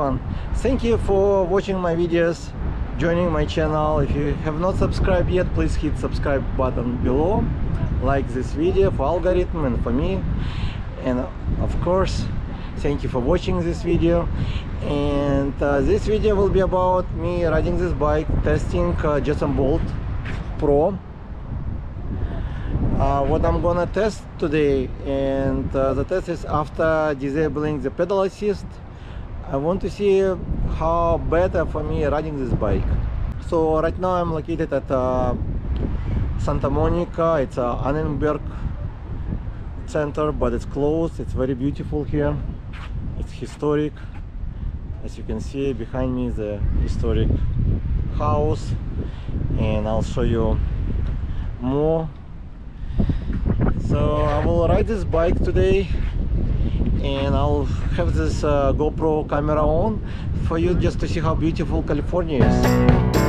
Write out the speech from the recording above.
Everyone, thank you for watching my videos, joining my channel. If you have not subscribed yet, please hit subscribe button below. Like this video for algorithm and for me. And of course, thank you for watching this video. And uh, this video will be about me riding this bike, testing uh, Jetson Bolt Pro. Uh, what I'm gonna test today and uh, the test is after disabling the pedal assist I want to see how better for me riding this bike. So right now I'm located at uh, Santa Monica. It's a Annenberg center but it's closed. It's very beautiful here. It's historic. As you can see behind me is a historic house. And I'll show you more. So I will ride this bike today and I'll have this uh, GoPro camera on for you just to see how beautiful California is